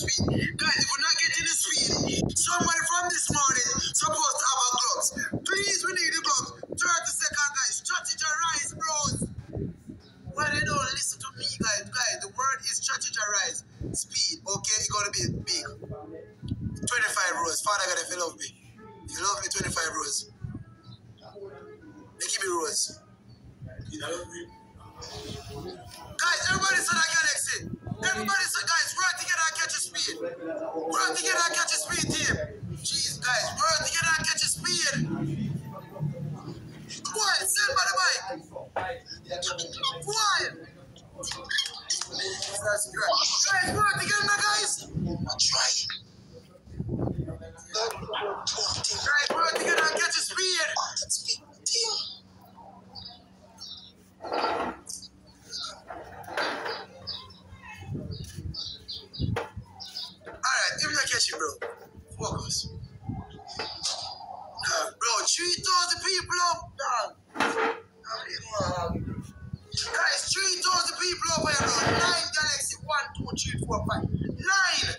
the. Guys, if we're not getting the speed, somebody from this morning supposed Uh, bro, treat those people up, dog. Guys, treat those people up here, bro. Nine Galaxy, one, two, three, four, five. Nine!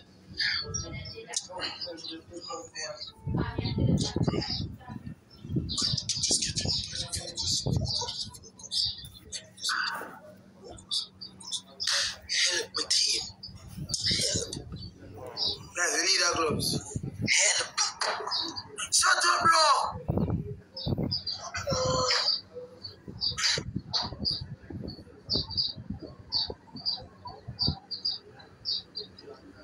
Help my team. Help. Guys, we need our gloves. Help. Shut up, bro.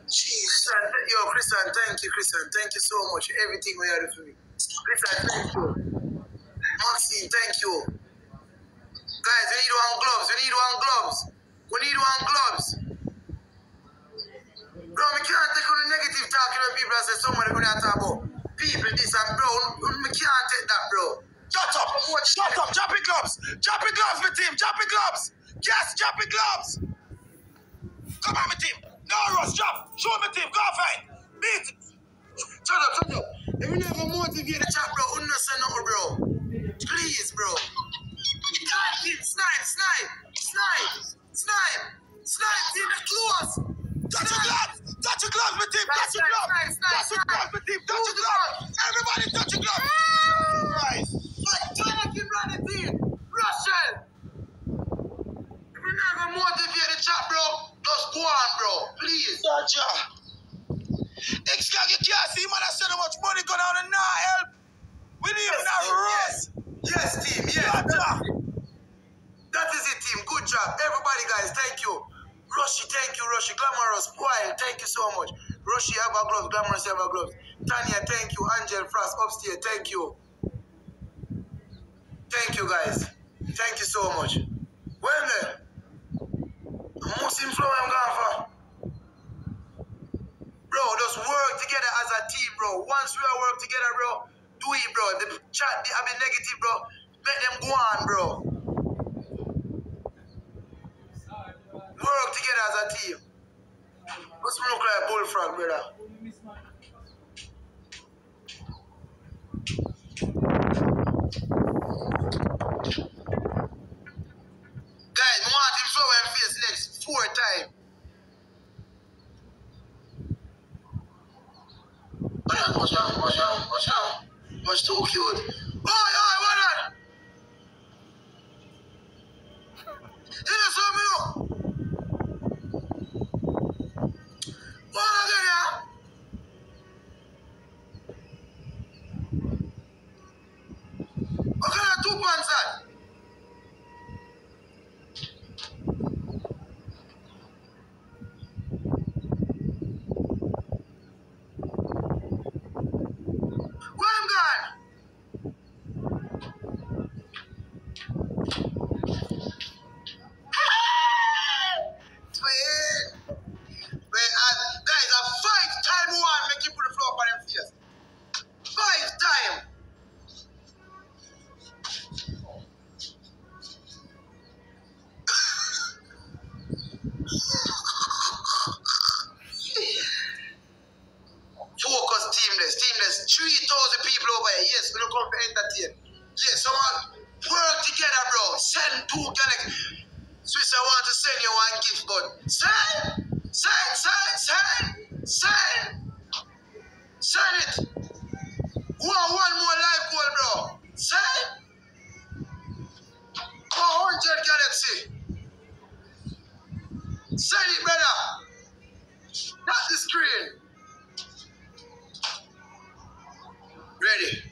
Jeez. Yo, Christian, thank you, Christian. Thank you so much. Everything we are doing for me. Christian, thank you. Maxine, thank you. Guys, we need one gloves. We need one gloves. We need one gloves. Bro, we can't take on the negative talking when people say somebody going to talk about people this and bro. We can't take that, bro. Shut up! Shut up! Jump in gloves! Jump in gloves, my team! Jump in gloves! Yes, jump in gloves! Come on, my team! No rush, jump! Show my team, go fight! Beat! Shut up, shut up. If you never motivate the chat, bro, who not bro. Please, bro. Snipe, team, snipe, snipe, snipe, snipe, snipe, team, close. Touch your gloves! Touch your gloves, my team! Touch your gloves! Touch your gloves, my team! Touch your gloves! Everybody touch your gloves! Right. Like, Tana can run the team. Russell. If you never motivate the chat, bro, just go on, bro. Please. You can't see, man, I said how much money going on and not help! We need him not run! Yes, team, yes. That is it, team. Good job. Everybody, guys, thank you. Roshi, thank you, Roshi. Glamorous, Wild, thank you so much. Roshi, have a gloves. Glamorous, have a gloves. Tanya, thank you. Angel, Frost, upstairs, thank you. Thank you, guys. Thank you so much. Well, then, Muslim flow I'm going for. Bro, just work together as a team, bro. Once we are work together, bro, do it, bro. The chat, the, I mean, negative, bro. Let them go on, bro. Work together as a team. Let's look like a bullfrog, brother. Guys, I want him show him face four times. Watch out, watch out, watch out. Watch too cute. Oi, oi, what on? You know something, What again, yeah? FC. Send it, brother. Not the screen. Ready.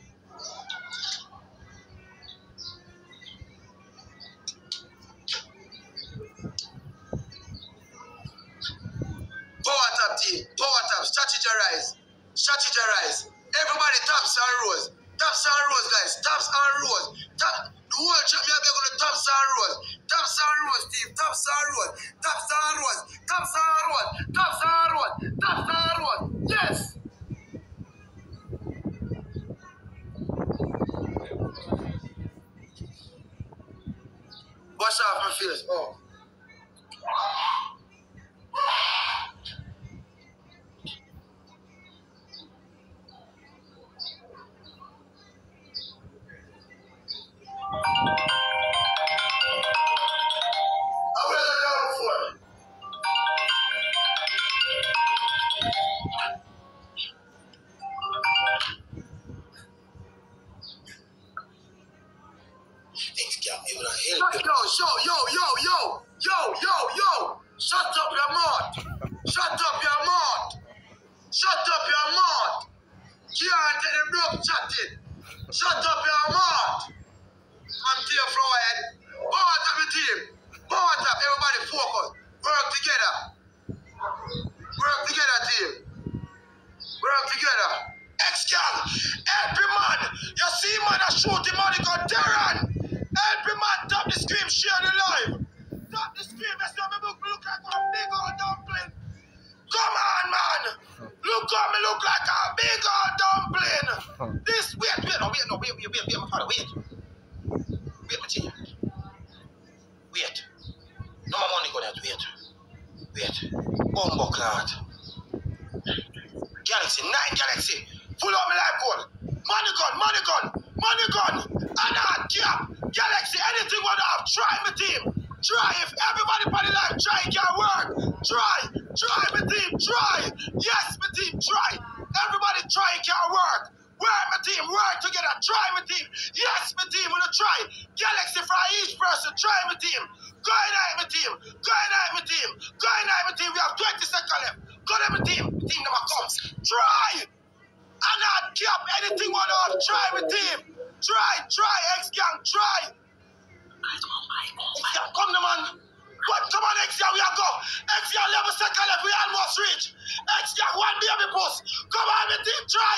Bumbo card. Galaxy, nine galaxy, full of life gold, Money gun, money gun, money gun, and a cap. Galaxy, anything wanna have, try my team. Try if everybody body life, try it can work. Try, try my team, try. Yes, my team, try. Everybody try it can work. Work my team, work together, try my team. Yes, my team, we're gonna try. Galaxy for each person, try my team. Go and night, my team. Go and night, my team. Go and night, my team. We have 20 seconds left. Go to my team. Team number comes. Try. I not keep anything on earth. Try my team. Try, try, X gang, try. X gang, come the man. What? come on, X gang, we are go. X gang, 11 seconds left. We almost reach. X gang, one baby post. Come on, my team, try.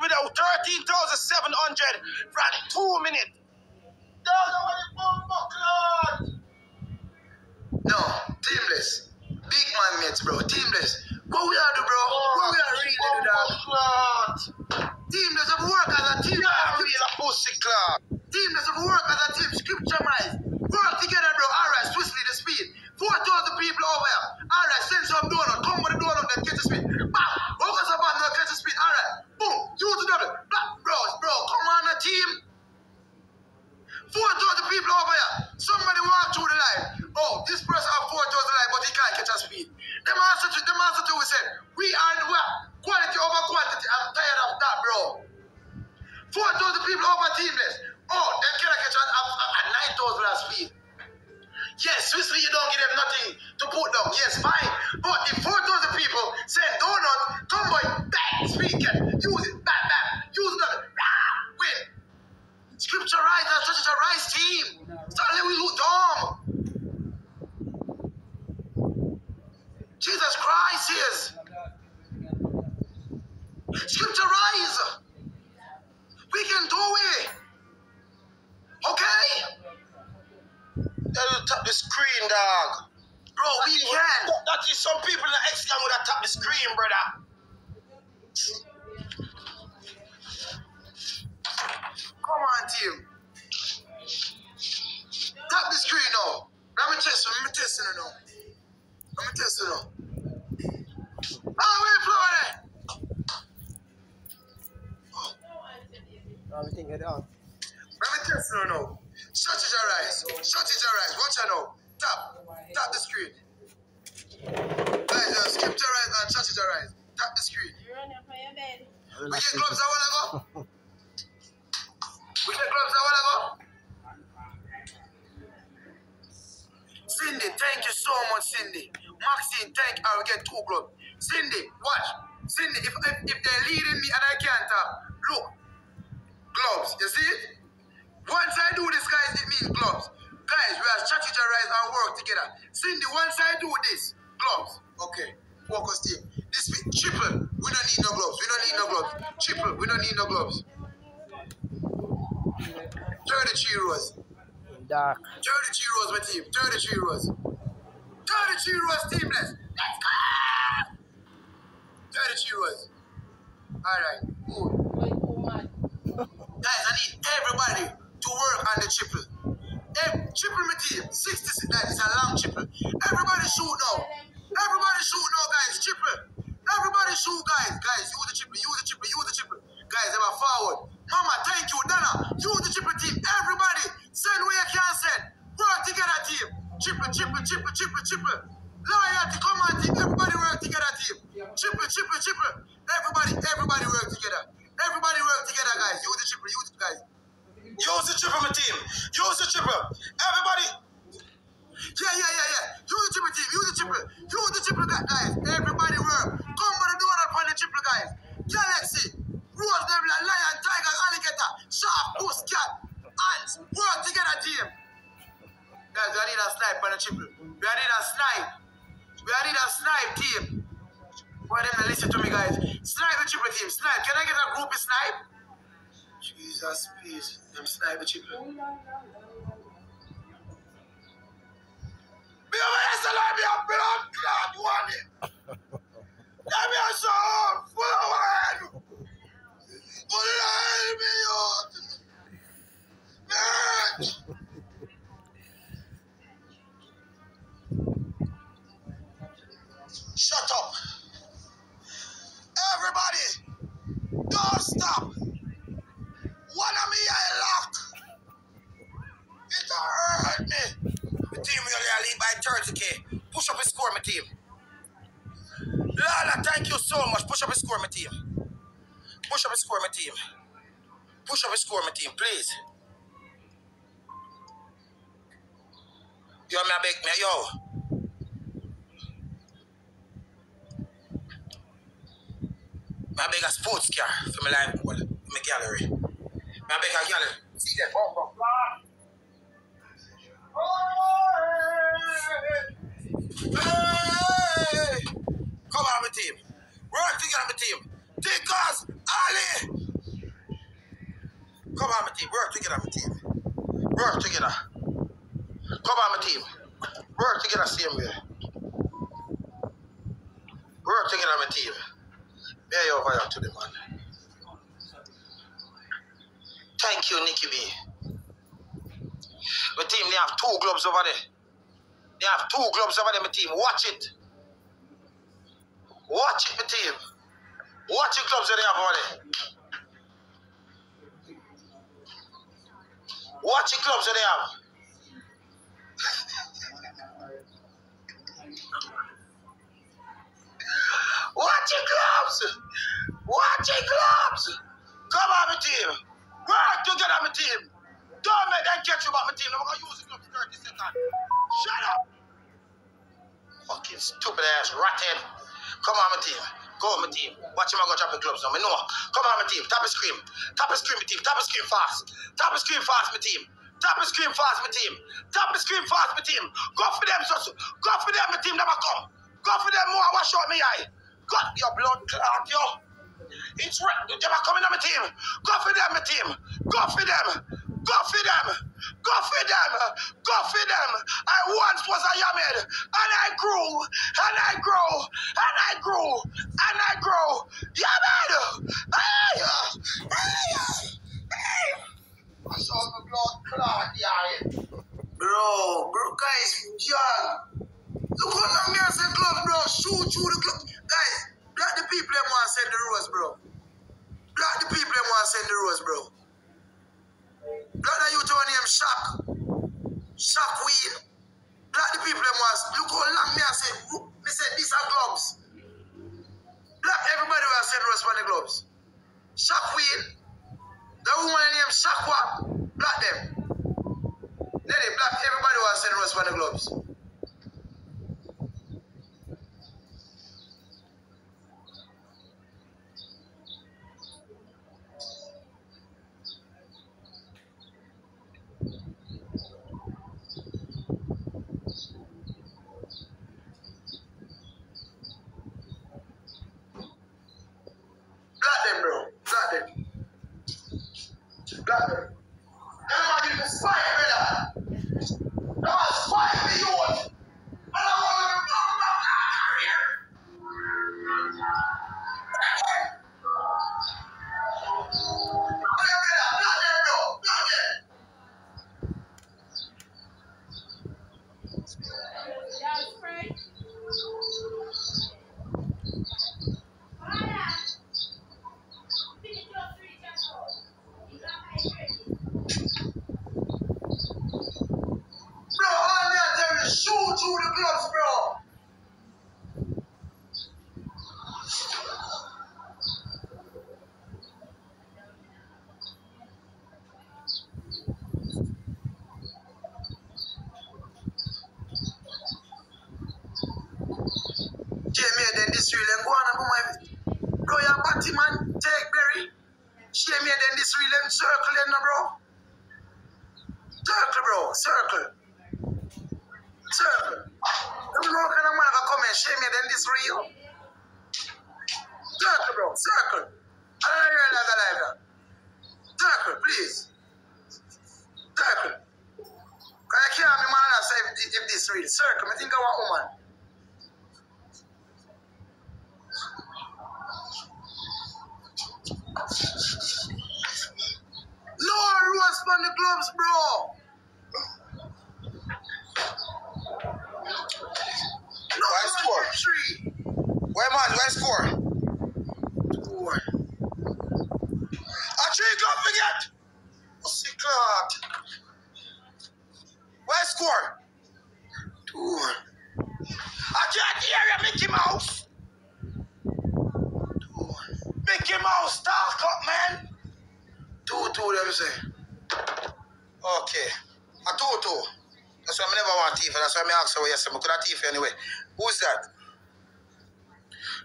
with 13,700 4,000 people over teamless. Oh, them cannot catch a, a, uh, a 9,000 last speed. Yes, Switzerland, you don't give them nothing to put down. Yes, fine. But if 4,000 people say donut, come boy, bang, speed get, use it, bam, bam, use it, rah, win. Scripture rise, that's such a rise team. Letting we look dumb. Jesus Christ is. Scripture rise. We can do it. Okay? They will tap the screen, dog. Bro, we can. That is some people in the X gang would have tap the screen, brother. Come on, team. Tap the screen now. Let me test you. Let me test it now. Let me test you now. Ah, wait, Florida. I'm thinking down. Let me test you now. Shut it your eyes. Shut it your eyes. Watch it now. Tap. Tap the screen. Guys, uh, skip your eyes and shut it your eyes. Tap the screen. Run up on your bed. We get gloves a while ago. We get gloves a while ago. Cindy, thank you so much, Cindy. Maxine, thank you. I will get two gloves. Cindy, watch. Cindy, if, if, if they're leading me and I can't tap, look. Gloves, you see it? Once I do this, guys, it means gloves. Guys, we are strategize and work together. Cindy, once I do this, gloves. Okay, focus team. This week, triple. We don't need no gloves. We don't need no gloves. Triple. We don't need no gloves. 33 rows. Dark. 33 rows, my team. 33 rows. 33 rows, teamless. Let's go! 33 rows. Alright, cool. Guys, I need everybody to work on the triple. Hey, triple my team. 66, guys, it's a long triple. Everybody shoot now. Everybody shoot now, guys. Triple. Everybody shoot, guys. Guys, use the triple, use the triple, use the triple. Guys, ever forward. Mama, thank you. Dana, use the triple team. Everybody, send where you can send. Work together, team. Triple, triple, triple, triple, triple. Loyalty, come on, team. Everybody work together, team. Triple, triple, triple. Everybody, everybody work together. Everybody work together, guys. Use the triple, use it, guys. Use the triple, my team. Use the triple. Everybody. Yeah, yeah, yeah, yeah. Use the triple team. Use the triple. Use the gu- guys. Everybody work. Come on, do it on the triple, guys. Galaxy, Rose, Nebula, Lion, Tiger, Alligator, Shark, Goose, Cat, Ants. Work together, team. Guys, we need a snipe on the triple. We need a snipe. We need a snipe team. Why them not listen to me, guys? Snipe the triple team. Snipe. Can I get a group snipe? Jesus, please. Them snipe the triple. straight. Yo, me beg me, yo. Me beg a sports car for my life pool, for my gallery. Me beg a gallery. See that? Oh, Hey! Come on, my team. Work together, my team. Tinkers, Ali, Come on, my team. Work together, my team. Work together. Come on, my team. Work together, same way. Work together, my team. Bear over here to the man. Thank you, Nicky B. My team, they have two gloves over there. They have two gloves over there, my team. Watch it. Watch it, my team. Watch the gloves that they have over there. Watch the gloves that they have. Watch your gloves. Watch your gloves. Come on, my team. Work together, my team. Don't make them get you back, my team. I'm going to use the gloves 30 seconds. Shut up. Fucking stupid ass ratted. Come on, my team. Go on, my team. Watch him I go drop the gloves now. Me know. Come on, my team. Tap a scream. Tap a scream, my team. Tap a scream fast. Tap a scream fast, my team. Tap a scream fast, my team. Tap a scream fast, my team. Go for them, so Go for them, my team. Never come. Go for them more. Wash out me eye. Got your blood clot, yo. It's right. Are coming on my team. Go for them, my team. Go for them. Go feed them. Go feed them. Go feed them. I once was a Yamed. And I grew. And I grow. And I grew. And I grow. Yamed. Hey. Hey. Hey. I saw the blood clot, yeah. Bro, bro, guys, young. Look how long me say glove, bro. Shoot through the glove. Guys, block the people them want to send the rose, bro. Block the people them want to send the rose, bro. Block the youth one name Shock. Shock Wheel. Block the people them want Look how long me I say, me say these are gloves. Block everybody to send rose the gloves. Shock Wheel. The woman named Shakwa. Block them. Then block everybody to send rose the gloves. Gloves, bro. yes, democratic anyway. Who's that?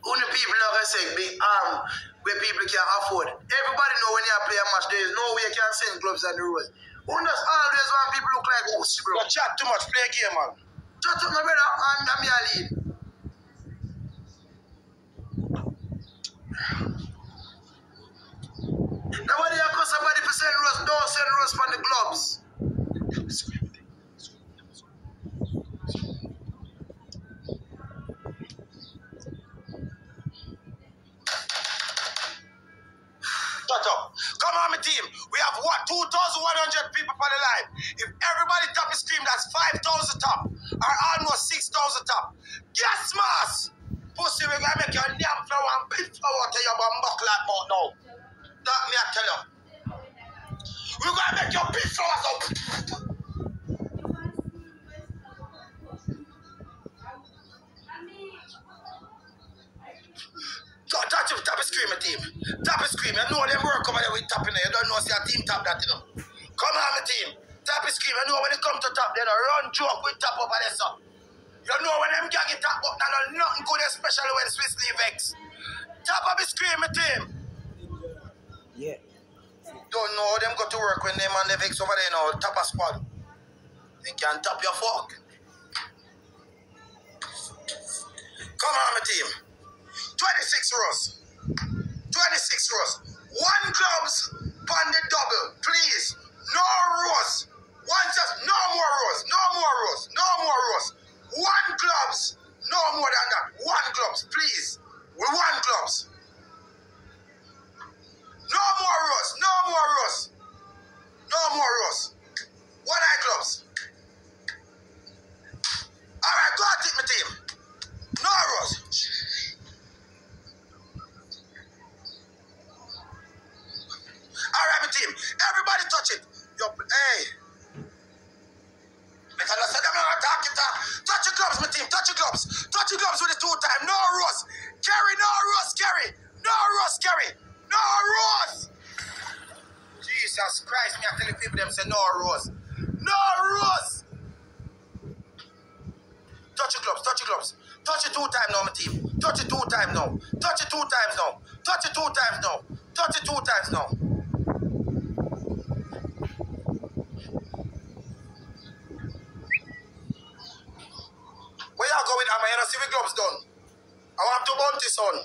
Who people are saying big arm where people can afford? Everybody know when you play a match, there is no way you can send clubs on the road. Who does always want people look like pussy, bro? Don't chat? Too much, play a game, man. My brother, I'm, your lead. Nobody across somebody percent rose, don't send rose from the clubs. They can tap your fork. Come on, my team. 26 rows. 26 rows. One gloves on the double, please. No rows. One just, no more rows. No more rows. No more rows. One gloves. No more than that. One gloves, please. We one gloves. No more rows. No more rows. No more rows. One eye. All right, go and take my team. No rows. All right, my team. Everybody touch it. Yo, hey. Because I said I'm not talking to ah. touch your gloves, my team. Touch your gloves. Touch your gloves with the two time. No Ross. Carry, no Ross, carry. No Ross, carry. No Ross. Jesus Christ, me I tell the people them say no Ross. No Ross. Touch your gloves, touch your gloves. Touch it two times now, my team. Touch it two times now. Touch it two times now. Touch it two times now. Touch it two times now. Where y'all go with Amma? You know, see my gloves done. I want to bounty, son.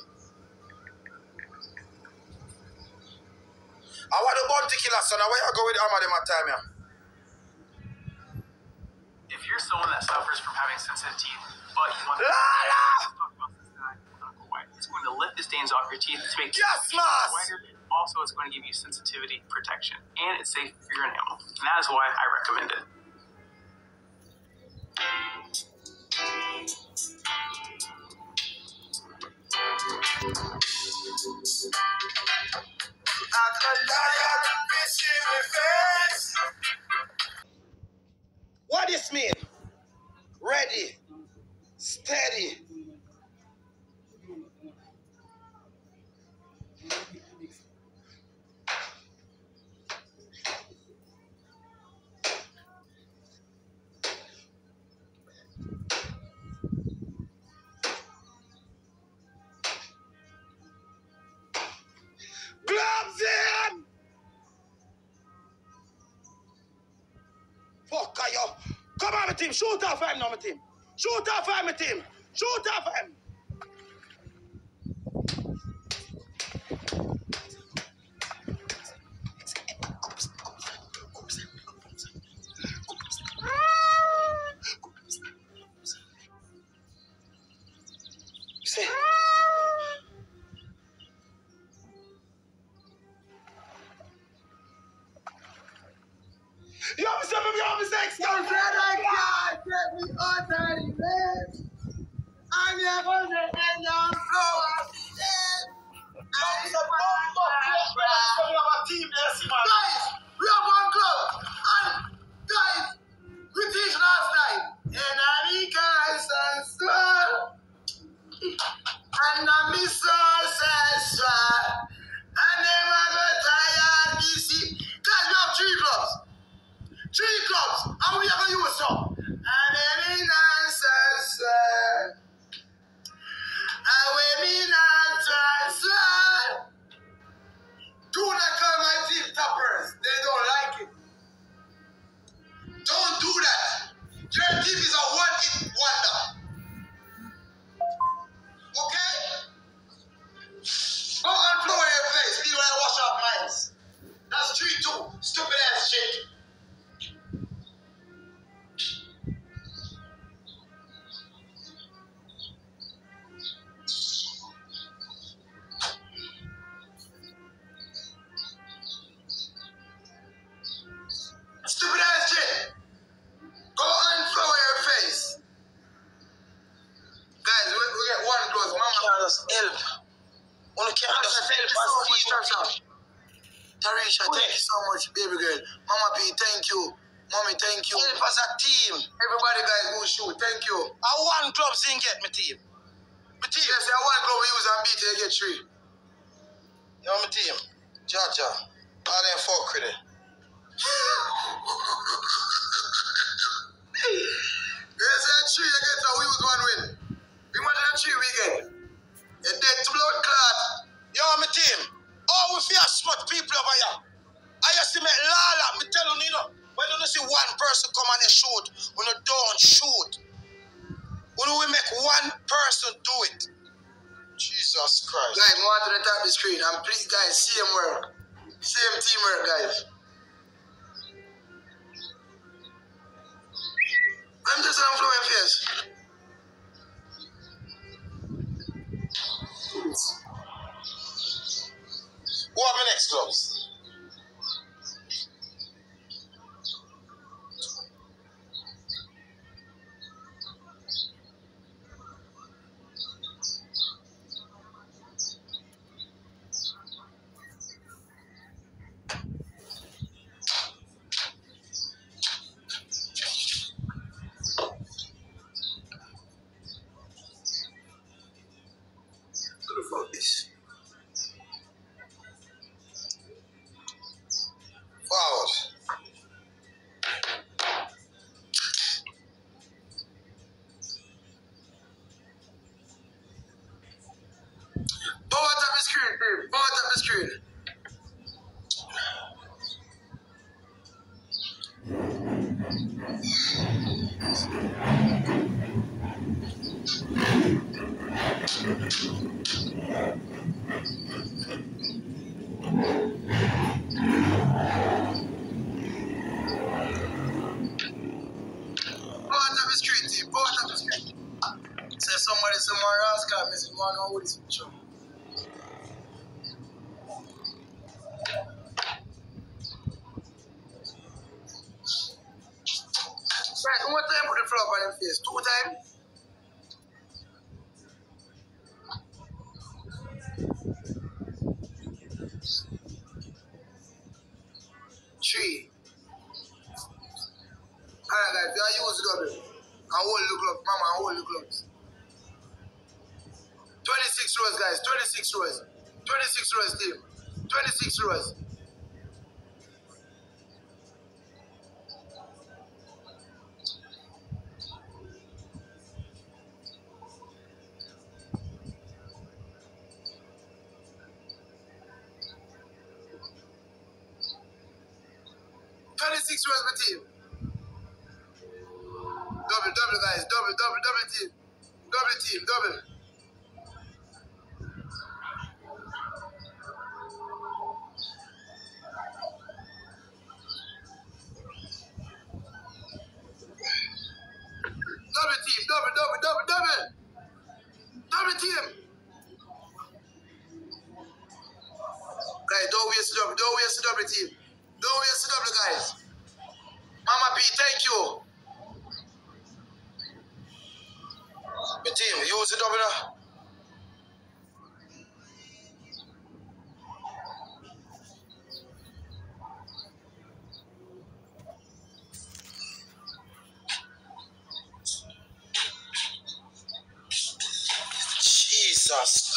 I want to bounty killer, son. Where y'all go with Amma at time, yeah? If you're someone that suffers from having sensitive teeth, but you want to Lala! talk about this tonight, Clinical White, it's going to lift the stains off your teeth to make Yes, your teeth whiter. Also, it's going to give you sensitivity protection, and it's safe for your enamel. And that is why I recommend it. What this mean? Ready, steady. Come on, my team. Shoot off him now, my team. Shoot off him, much, baby girl. Mama P, thank you. Mommy, thank you. Help us a team. Everybody, guys, go shoot. Thank you. A one club sing get me team. Me team. Yes, a one club we use and beat, they get three. same teamwork, guys. I'm just an influencer. Who are the next clubs? Pull out the street, pull out. Say somebody, somewhere else got missing one, who is sure. 26 rows. 26 rows, team. 26 rows. Twenty-six rows, team.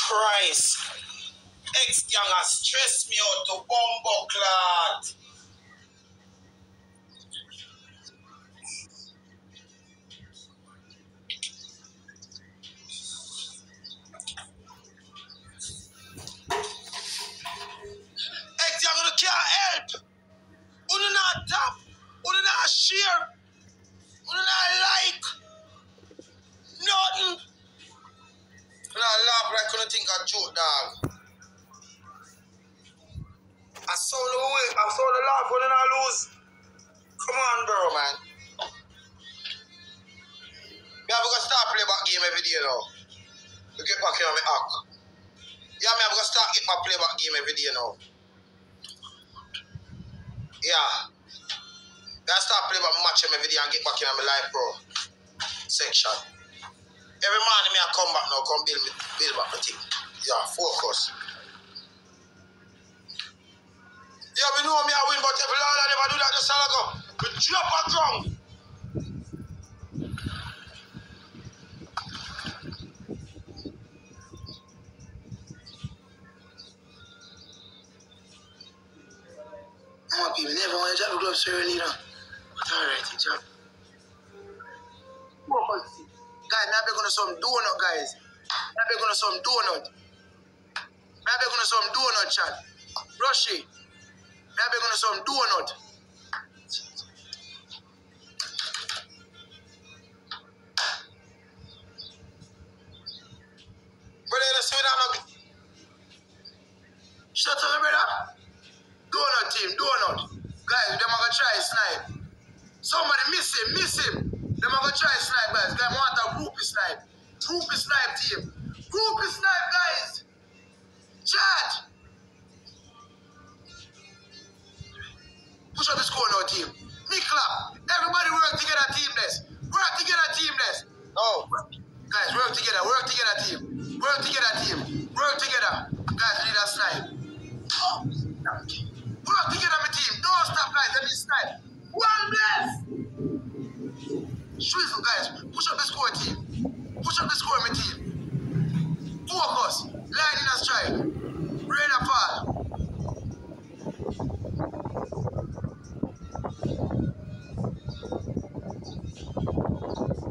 Christ. Ex-gang has stressed me out to bumbo clad. Every morning me I come back now, come build me, build back my thing. Yeah, focus. Yeah, we know me I win, but if Lord I never do that, just I go. We drop a ground. I want people never want to drop the gloves early, you know. But alright, you drop. Now we're gonna some donut, guys. Now we're gonna some donut. Now we're gonna some donut, chat. Rushy. Now we're gonna some donut. Brother, you see that now? Shut up, brother. Donut team, donut. Guys, them are gonna try snipe. Somebody miss him, miss him. Them are gonna try snipe, guys. Guys, want a groupie snipe. Snipe team. Groupie snipe, guys. Chat. Push up the score now, team. Me clap. Everybody work together, teamless. Work together, teamless. No. Guys, work together, work together, team. Work together, team. Work together. Guys, we need a snipe. Oh, work together, my team. Don't stop, guys. Let me snipe. One bless. Swizzle, guys. Push up the score, team push up the score my team. Two of us, lightning a strike. Rain and fall. Thank